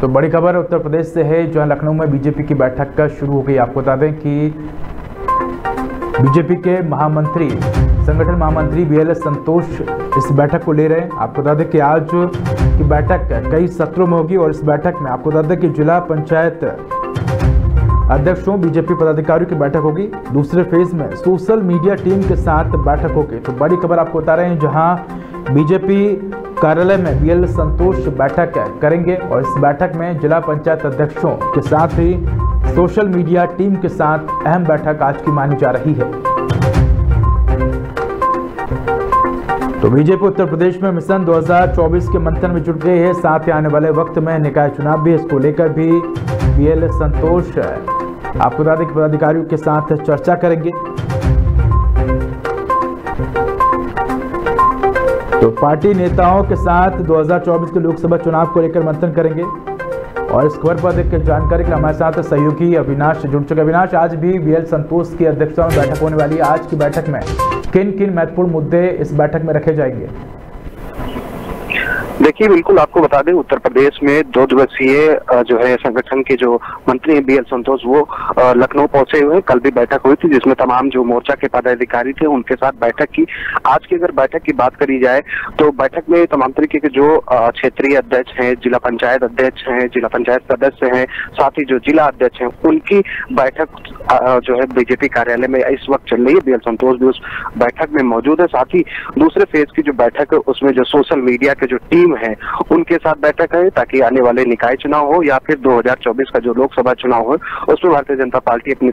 तो बड़ी खबर उत्तर प्रदेश से है जहाँ लखनऊ में बीजेपी की बैठक का शुरू हो गई। आपको बता दें कि बीजेपी के महामंत्री, संगठन महामंत्री बी एल संतोष इस बैठक को ले रहे हैं। आपको बता दें कि आज की बैठक कई सत्रों में होगी और इस बैठक में आपको बता दें कि जिला पंचायत अध्यक्षों बीजेपी पदाधिकारियों की बैठक होगी। दूसरे फ़ेज़ में सोशल मीडिया टीम के साथ बैठक होगी। तो बड़ी खबर आपको बता रहे हैं, जहाँ बीजेपी कार्यालय में बीएल संतोष बैठक करेंगे और इस बैठक में जिला पंचायत अध्यक्षों के साथ ही सोशल मीडिया टीम के साथ अहम बैठक आज की मानी जा रही है। तो बीजेपी उत्तर प्रदेश में मिशन 2024 के मंथन में जुट गई है। साथ ही आने वाले वक्त में निकाय चुनाव भी इसको लेकर भी बीएल संतोष, आपको बता दें कि पदाधिकारियों के साथ चर्चा करेंगे। तो पार्टी नेताओं के साथ 2024 के लोकसभा चुनाव को लेकर मंथन करेंगे। और इस खबर पर देखकर जानकारी के हमारे साथ सहयोगी अविनाश, जुड़ चुके अविनाश, आज भी बीएल संतोष की अध्यक्षता में बैठक होने वाली है। आज की बैठक में किन किन महत्वपूर्ण मुद्दे इस बैठक में रखे जाएँगे? देखिए, बिल्कुल आपको बता दें, उत्तर प्रदेश में दो दिवसीय जो है संगठन के जो मंत्री हैं बी एल संतोष, वो लखनऊ पहुँचे हुए कल भी बैठक हुई थी, जिसमें तमाम जो मोर्चा के पदाधिकारी थे, उनके साथ बैठक की। आज की अगर बैठक की बात करी जाए तो बैठक में तमाम तरीके के जो क्षेत्रीय अध्यक्ष हैं, जिला पंचायत अध्यक्ष हैं, जिला पंचायत सदस्य हैं, साथ ही जो जिला अध्यक्ष हैं, उनकी बैठक जो है बीजेपी कार्यालय में इस वक्त चल रही है। बी एल संतोष भी उस बैठक में मौजूद है। साथ ही दूसरे फ़ेज़ की जो बैठक है, उसमें जो सोशल मीडिया के जो टीम है, उनके साथ बैठक है ताकि आने वाले निकाय चुनाव हो या फिर 2024 का जो लोकसभा चुनाव हो, उसमें भारतीय जनता पार्टी अपनी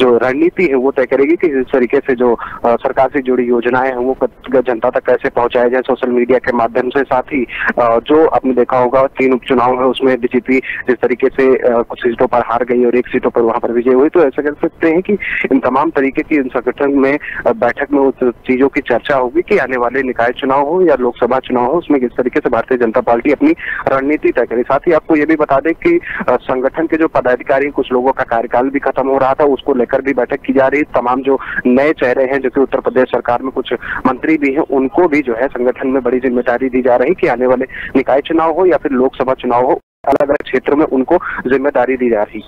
जो रणनीति है वो तय करेगी कि इस तरीके से जो सरकार से जुड़ी योजनाएँ हैं वो जनता तक कैसे पहुँचाया जाए सोशल मीडिया के माध्यम से। साथ ही जो आपने देखा होगा, तीन उपचुनाव है, उसमें बीजेपी जिस तरीके से कुछ सीटों पर हार गई और एक सीटों पर वहाँ पर विजय हुई तो ऐसा कर सकते हैं कि इन तमाम तरीके की इन संगठन में बैठक में उस चीज़ों की चर्चा होगी कि आने वाले निकाय चुनाव हो या लोकसभा चुनाव हो, उसमें किस तरीके से भारतीय जनता पार्टी अपनी रणनीति तय करी। साथ ही आपको ये भी बता दें कि संगठन के जो पदाधिकारी कुछ लोगों का कार्यकाल भी खत्म हो रहा था, उसको लेकर भी बैठक की जा रही तमाम जो नए चेहरे हैं, जो कि उत्तर प्रदेश सरकार में कुछ मंत्री भी हैं, उनको भी जो है संगठन में बड़ी ज़िम्मेदारी दी जा रही कि आने वाले निकाय चुनाव हो या फिर लोकसभा चुनाव हो अलग अलग क्षेत्रों में उनको ज़िम्मेदारी दी जा रही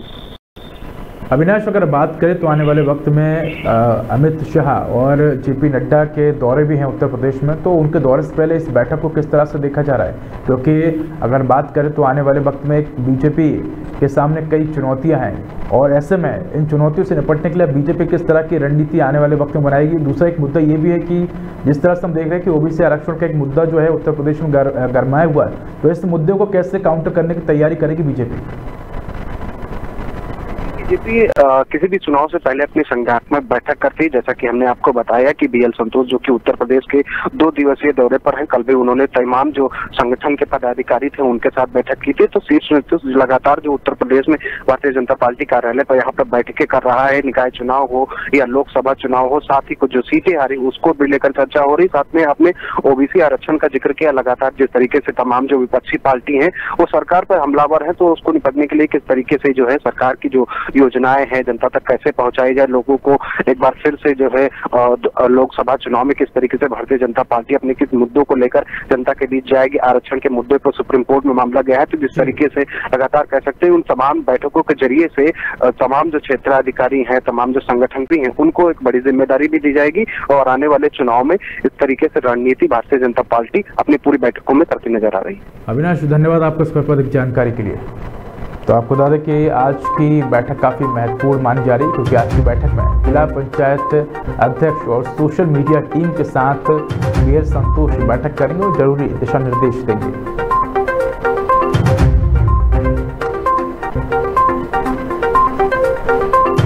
अविनाश अगर बात करें तो आने वाले वक्त में आ, अमित शाह और जेपी नड्डा के दौरे भी हैं उत्तर प्रदेश में तो उनके दौरे से पहले इस बैठक को किस तरह से देखा जा रहा है? क्योंकि तो अगर बात करें तो आने वाले वक्त में बीजेपी के सामने कई चुनौतियाँ हैं और ऐसे में इन चुनौतियों से निपटने के लिए बीजेपी किस तरह की रणनीति आने वाले वक्त में बनाएगी? दूसरा एक मुद्दा ये भी है कि जिस तरह से हम देख रहे हैं कि ओबीसी आरक्षण का एक मुद्दा जो है उत्तर प्रदेश में गरमाया हुआ है तो इस मुद्दे को कैसे काउंटर करने की तैयारी करेगी बीजेपी? बीजेपी किसी भी चुनाव से पहले अपनी संज्ञात्मक बैठक करती है जैसा कि हमने आपको बताया कि बीएल संतोष, जो कि उत्तर प्रदेश के दो दिवसीय दौरे पर हैं, कल भी उन्होंने तमाम जो संगठन के पदाधिकारी थे, उनके साथ बैठक की थी तो शीर्ष नेतृत्व लगातार जो उत्तर प्रदेश में भारतीय जनता पार्टी कार्यालय पर यहाँ पर बैठकें कर रहा है, निकाय चुनाव हो या लोकसभा चुनाव हो, साथ ही कुछ जो सीटें आ रही उसको भी लेकर चर्चा हो रही, साथ में आपने ओबीसी आरक्षण का ज़िक्र किया, लगातार जिस तरीके से तमाम जो विपक्षी पार्टी है, वो सरकार पर हमलावर है तो उसको निपटने के लिए किस तरीके से जो है सरकार की जो योजनाएँ हैं जनता तक कैसे पहुंचाई जाए लोगों को एक बार फिर से जो है लोकसभा चुनाव में किस तरीके से भारतीय जनता पार्टी अपने किस मुद्दों को लेकर जनता के बीच जाएगी आरक्षण के मुद्दे पर सुप्रीम कोर्ट में मामला गया है तो जिस तरीके से लगातार कह सकते हैं उन तमाम बैठकों के ज़रिए से तमाम जो क्षेत्राधिकारी हैं तमाम जो संगठन भी हैं उनको एक बड़ी ज़िम्मेदारी भी दी जाएगी और आने वाले चुनाव में इस तरीके से रणनीति भारतीय जनता पार्टी अपनी पूरी बैठकों में करती नज़र आ रही है। अविनाश धन्यवाद आपको इस पर जानकारी के लिए। तो आपको बता दें कि आज की बैठक काफ़ी महत्वपूर्ण मानी जा रही है, क्योंकि आज की बैठक में जिला पंचायत अध्यक्ष और सोशल मीडिया टीम के साथ मेयर संतोष बैठक करेंगे और ज़रूरी दिशा निर्देश देंगे।